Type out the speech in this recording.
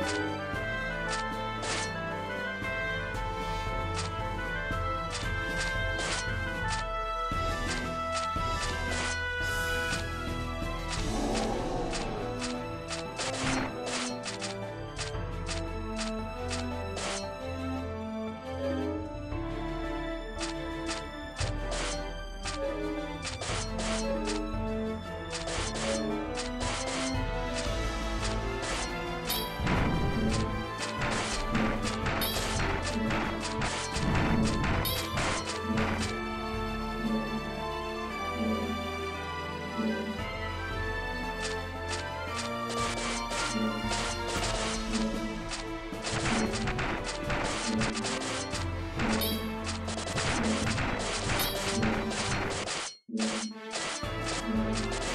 Bye. Thank you.